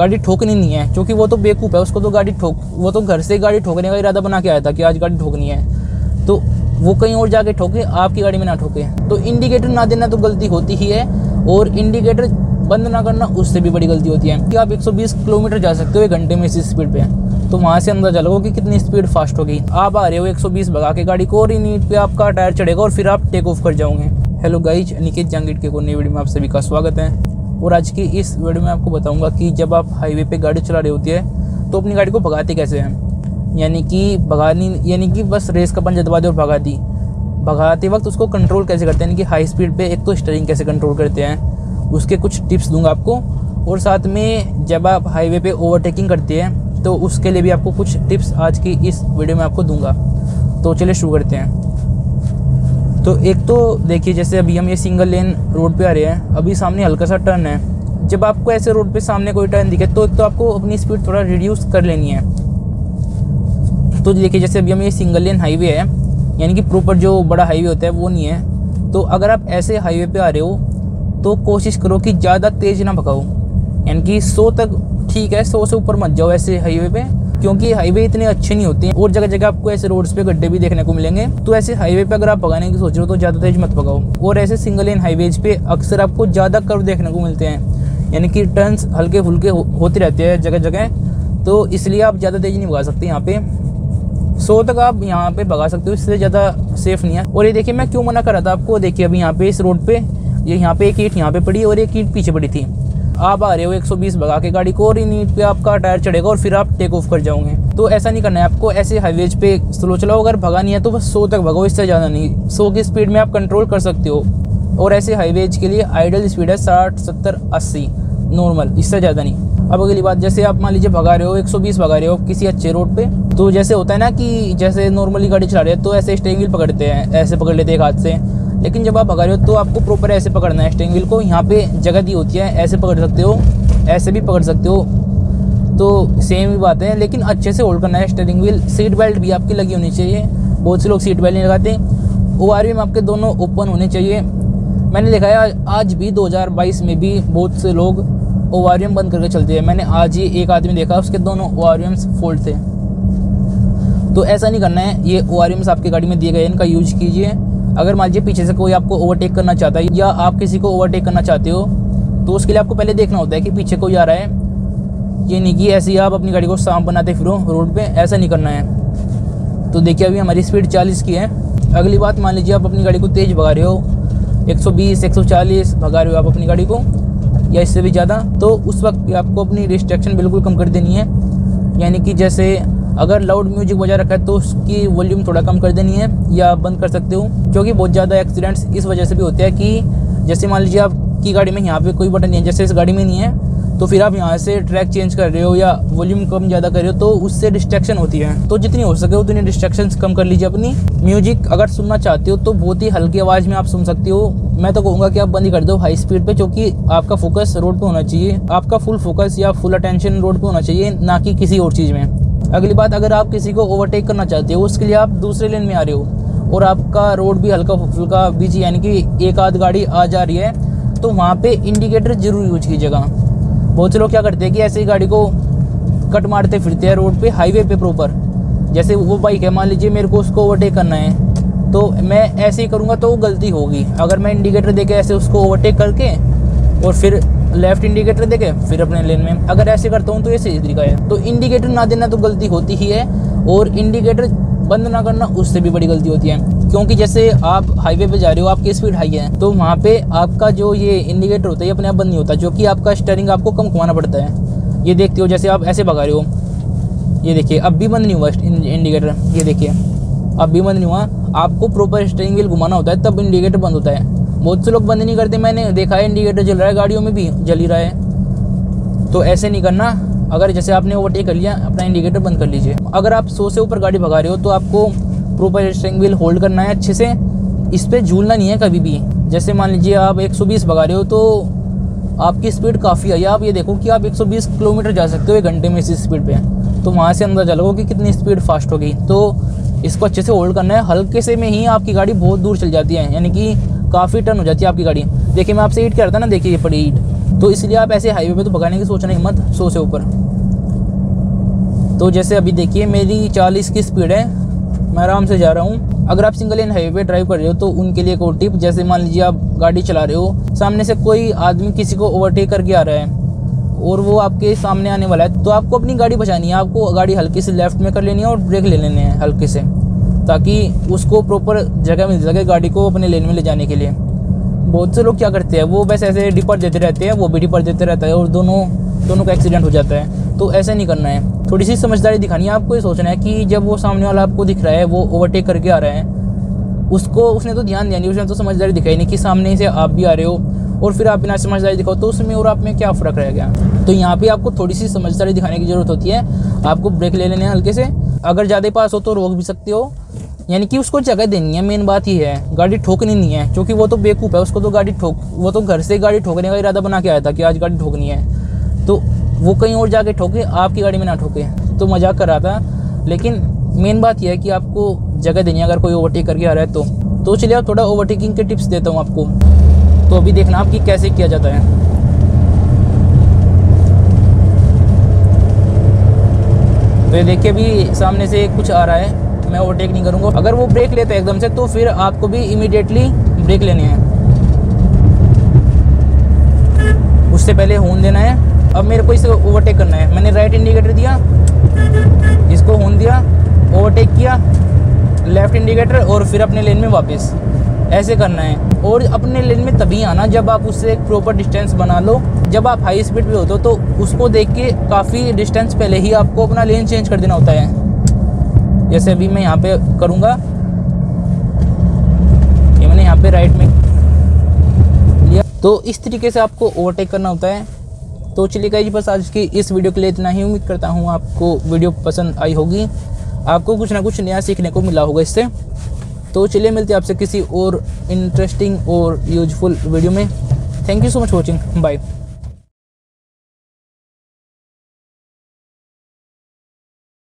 गाड़ी ठोकनी नहीं है, क्योंकि वो तो बेवकूफ़ है, उसको तो गाड़ी ठोक, वो तो घर से गाड़ी ठोकने का इरादा बना के आया था कि आज गाड़ी ठोकनी है। तो वो कहीं और जाके ठोके, आपकी गाड़ी में ना ठोके। तो इंडिकेटर ना देना तो गलती होती ही है, और इंडिकेटर बंद ना करना उससे भी बड़ी गलती होती है। कि आप 120 किलोमीटर जा सकते हो एक घंटे में इसी स्पीड पे तो वहाँ से अंदाज़ा लगो कि कितनी स्पीड फास्ट होगी। आप आ रहे हो 120 भगा के गाड़ी को, और नीट पे आपका टायर चढ़ेगा, और फिर आप टेक ऑफ़ कर जाओगे। हेलो गाइज़ निकेत जंगिट के को नई वीडियो में आप सभी का स्वागत है। और आज की इस वीडियो में आपको बताऊँगा कि जब आप हाईवे पे गाड़ी चला रही होती है तो अपनी गाड़ी को भगाते कैसे हैं? यानी कि भगानी, यानी कि बस रेस का पंजा दबा दे और भगा दी। भगाते वक्त उसको कंट्रोल कैसे करते हैं? यानी कि हाई स्पीड पे एक तो स्टरिंग कैसे कंट्रोल करते हैं? उसके कुछ टिप्स दूँगा आपको। और साथ में जब आप हाईवे पे ओवरटेकिंग करते हैं तो उसके लिए भी आपको कुछ टिप्स आज की इस वीडियो में आपको दूँगा। तो चलिए शुरू करते हैं। तो एक तो देखिए, जैसे अभी हम ये सिंगल लेन रोड पे आ रहे हैं, अभी सामने हल्का सा टर्न है। जब आपको ऐसे रोड पे सामने कोई टर्न दिखे तो एक तो आपको अपनी स्पीड थोड़ा रिड्यूस कर लेनी है। तो देखिए, जैसे अभी हम ये सिंगल लेन हाईवे है, यानी कि प्रॉपर जो बड़ा हाईवे होता है, वो नहीं है। तो अगर आप ऐसे हाईवे पे आ रहे हो तो कोशिश करो कि ज़्यादा तेज़ ना भगाओ। यानी कि सौ तक ठीक है, सौ से ऊपर मत जाओ ऐसे हाईवे पे। क्योंकि हाईवे इतने अच्छे नहीं होते हैं। और जगह जगह आपको ऐसे रोड्स पे गड्ढे भी देखने को मिलेंगे। तो ऐसे हाईवे पे अगर आप भगाने की सोच रहे हो तो ज़्यादा तेज मत भगाओ और ऐसे सिंगल लेन हाईवेज पे अक्सर आपको ज़्यादा कर्व देखने को मिलते हैं। यानी कि टर्न्स हल्के फुल्के हो, होते रहते हैं जगह जगह। तो इसलिए आप ज़्यादा तेज नहीं भगा सकते यहाँ पे। सौ तक आप यहाँ पे भगा सकते हो इससे ज़्यादा सेफ़ नहीं है। और ये देखिए मैं क्यों मना कर रहा था आपको? देखिए अभी यहाँ पे इस रोड पे ये यहाँ पे एक ईट यहाँ पे पड़ी और एक ईट पीछे पड़ी थी। आप आ रहे हो 120 भगा के गाड़ी को और ही ईट पे आपका टायर चढ़ेगा और फिर आप टेक ऑफ़ कर जाओगे। तो ऐसा नहीं करना है, आपको ऐसे हाईवेज पे स्लो चलाओ, अगर भगा नहीं है तो बस सौ तक भगाओ, इससे ज़्यादा नहीं। सौ की स्पीड में आप कंट्रोल कर सकते हो। और ऐसे हाईवेज के लिए आइडल स्पीड है साठ, सत्तर, अस्सी नॉर्मल इससे ज़्यादा नहीं। अब अगली बात, जैसे आप मान लीजिए भगा रहे हो 120 भगा रहे हो किसी अच्छे रोड पे तो जैसे होता है ना कि जैसे नॉर्मली गाड़ी चला रहे हैं तो ऐसे स्टेरिंग व्हील पकड़ते हैं, ऐसे पकड़ लेते हैं एक हाथ से। लेकिन जब आप भगा रहे हो तो आपको प्रॉपर ऐसे पकड़ना है स्टेरिंग व्हील को। यहाँ पे जगह दी होती है, ऐसे पकड़ सकते हो, ऐसे भी पकड़ सकते हो। तो सेम ही बात है, लेकिन अच्छे से होल्ड करना है स्टेरिंग व्हील सीट बेल्ट भी आपकी लगी होनी चाहिए। बहुत से लोग सीट बेल्ट नहीं लगाते। ओ आर में आपके दोनों ओपन होने चाहिए। मैंने देखा है, आज भी 2022 में भी बहुत से लोग ओ बंद करके चलते हैं। मैंने आज ही एक आदमी देखा, उसके दोनों ओ फोल्ड थे। तो ऐसा नहीं करना है, ये ओ आपकी गाड़ी में दिए गए इनका यूज़ कीजिए। अगर मान लीजिए पीछे से कोई आपको ओवरटेक करना चाहता है या आप किसी को ओवरटेक करना चाहते हो तो उसके लिए आपको पहले देखना होता है कि पीछे कोई आ रहा है। ये नहीं कि ऐसे ही आप अपनी गाड़ी को सांप बनाते फिरो, रोड पे ऐसा नहीं करना है। तो देखिए अभी हमारी स्पीड 40 की है। अगली बात मान लीजिए आप अपनी गाड़ी को तेज़ भगा रहे हो 120 140 भगा रहे हो आप अपनी गाड़ी को, या इससे भी ज़्यादा तो उस वक्त आपको अपनी रिस्ट्रिक्शन बिल्कुल कम कर देनी है। यानी कि जैसे अगर लाउड म्यूज़िक बजा रखा है तो उसकी वॉल्यूम थोड़ा कम कर देनी है या बंद कर सकते हो, क्योंकि बहुत ज़्यादा एक्सीडेंट्स इस वजह से भी होते हैं कि जैसे मान लीजिए आपकी गाड़ी में यहाँ पे कोई बटन नहीं है, जैसे इस गाड़ी में नहीं है तो फिर आप यहाँ से ट्रैक चेंज कर रहे हो या वॉल्यूम कम ज़्यादा कर रहे हो तो उससे डिस्ट्रैक्शन होती है। तो जितनी हो सके उतनी डिस्ट्रैक्शन कम कर लीजिए अपनी। म्यूज़िक अगर सुनना चाहते हो तो बहुत ही हल्की आवाज़ में आप सुन सकते हो। मैं तो कहूँगा कि आप बंद ही कर दो हाई स्पीड पे, क्योंकि आपका फोकस रोड पे होना चाहिए। आपका फुल फोकस या फुल अटेंशन रोड पे होना चाहिए, ना कि किसी और चीज़ में। अगली बात, अगर आप किसी को ओवरटेक करना चाहते हो, उसके लिए आप दूसरे लेन में आ रहे हो और आपका रोड भी हल्का फुल्का बिज़ी यानी कि एक आध गाड़ी आ जा रही है तो वहाँ पे इंडिकेटर ज़रूर यूज़ कीजिएगा। बहुत से लोग क्या करते हैं कि ऐसे ही गाड़ी को कट मारते फिरते हैं रोड पे हाईवे पे प्रॉपर जैसे वो बाइक है, मान लीजिए मेरे को उसको ओवरटेक करना है तो मैं ऐसे ही करूँगा तो गलती होगी। अगर मैं इंडिकेटर देके ऐसे उसको ओवरटेक करके और फिर लेफ़्ट इंडिकेटर देके फिर अपने लेन में। अगर ऐसे करता हूँ तो ये सही तरीका है। तो इंडिकेटर ना देना तो गलती होती ही है, और इंडिकेटर बंद ना करना उससे भी बड़ी गलती होती है। क्योंकि जैसे आप हाईवे पे जा रहे हो, आपकी स्पीड हाई है तो वहाँ पे आपका जो ये इंडिकेटर होता है, ये अपने आप बंद नहीं होता, जो कि आपका स्टेयरिंग आपको कम घुमाना पड़ता है। ये देखते हो, जैसे आप ऐसे भगा रहे हो। ये देखिए, अब भी बंद नहीं हुआ इंडिकेटर ये देखिए, अब भी बंद नहीं हुआ। आपको प्रॉपर स्टेयरिंग व्हील घुमाना होता है, तब इंडिकेटर बंद होता है। बहुत से लोग बंद नहीं करते, मैंने देखा है इंडिकेटर जल रहा है, गाड़ियों में भी जल ही रहा है। तो ऐसे नहीं करना, अगर जैसे आपने ओवरटेक कर लिया, अपना इंडिकेटर बंद कर लीजिए। अगर आप सौ से ऊपर गाड़ी भगा रहे हो तो आपको प्रॉपर स्टेरिंग व्हील होल्ड करना है अच्छे से। इस पर झूलना नहीं है कभी भी। जैसे मान लीजिए आप 120 भगा रहे हो तो आपकी स्पीड काफ़ी है। आप ये देखो कि आप 120 किलोमीटर जा सकते हो एक घंटे में इसी स्पीड पे। तो वहाँ से अंदाज़ा लगो कि कितनी स्पीड फास्ट होगी। तो इसको अच्छे से होल्ड करना है। हल्के से में ही आपकी गाड़ी बहुत दूर चल जाती है। यानी कि काफ़ी टर्न हो जाती है आपकी गाड़ी। देखिए, मैं आपसे ईट था ना, देखिए ये पड़ी ईट तो इसलिए आप ऐसे हाईवे पे तो भगाने की सोचना ही मत, सौ से ऊपर। तो जैसे अभी देखिए, मेरी चालीस की स्पीड है। मैं आराम से जा रहा हूँ। अगर आप सिंगल लेन हाईवे ड्राइव कर रहे हो तो उनके लिए एक और टिप जैसे मान लीजिए आप गाड़ी चला रहे हो, सामने से कोई आदमी किसी को ओवरटेक करके आ रहा है, और वो आपके सामने आने वाला है तो आपको अपनी गाड़ी बचानी है। आपको गाड़ी हल्की से लेफ़्ट में कर लेनी है और ब्रेक ले लेने हैं, हल्के से। ताकि उसको प्रॉपर जगह मिल सके गाड़ी को अपने लेन में ले जाने के लिए। बहुत से लोग क्या करते हैं, वो बस ऐसे डिपर देते रहते हैं, वो भी डिपर देते रहता है और दोनों दोनों का एक्सीडेंट हो जाता है। तो ऐसा नहीं करना है। थोड़ी सी समझदारी दिखानी है, आपको ये सोचना है कि जब वो सामने वाला आपको दिख रहा है, वो ओवरटेक करके आ रहा है, उसको, उसने तो ध्यान दिया नहीं, उसने तो समझदारी दिखाई नहीं कि सामने से आप भी आ रहे हो और फिर आप बिना समझदारी दिखाओ तो उसमें और आप में क्या फ़र्क रह गया? तो यहाँ पे आपको थोड़ी सी समझदारी दिखाने की ज़रूरत होती है। आपको ब्रेक ले लेने हैं हल्के से। अगर ज़्यादा पास हो तो रोक भी सकते हो। यानी कि उसको जगह देनी है मेन बात ये है, गाड़ी ठोकनी नहीं है, क्योंकि वो तो बेवकूफ़ है, उसको तो गाड़ी ठोक, वो तो घर से गाड़ी ठोकने का इरादा बना के आया था कि आज गाड़ी ठोकनी है। तो वो कहीं और जाके ठोके, आपकी गाड़ी में ना ठोके तो मज़ाक कर रहा था। लेकिन मेन बात यह है कि आपको जगह देनी है, अगर कोई ओवरटेक करके आ रहा है तो। तो चलिए आप थोड़ा ओवरटेकिंग के टिप्स देता हूँ आपको। तो अभी देखना आप कि कैसे किया जाता है। तो ये देखिए, अभी सामने से कुछ आ रहा है। मैं ओवरटेक नहीं करूँगा। अगर वो ब्रेक लेते एकदम से तो फिर आपको भी इमीडिएटली ब्रेक लेने हैं। उससे पहले होन देना है। अब मेरे को इसे ओवरटेक करना है। मैंने राइट इंडिकेटर दिया, इसको होन दिया ओवरटेक किया लेफ़्ट इंडिकेटर और फिर अपने लेन में वापस। ऐसे करना है। और अपने लेन में तभी आना जब आप उससे एक प्रॉपर डिस्टेंस बना लो। जब आप हाई स्पीड पे होते हो तो उसको देख के काफ़ी डिस्टेंस पहले ही आपको अपना लेन चेंज कर देना होता है। जैसे अभी मैं यहाँ पे करूँगा, ये मैंने यहाँ पे राइट में लिया। तो इस तरीके से आपको ओवरटेक करना होता है। तो चलिए गाइज़ बस आज की इस वीडियो के लिए इतना ही। उम्मीद करता हूँ आपको वीडियो पसंद आई होगी। आपको कुछ ना कुछ नया सीखने को मिला होगा इससे। तो चलिए मिलते हैं आपसे किसी और इंटरेस्टिंग और यूजफुल वीडियो में। Thank you so much watching bye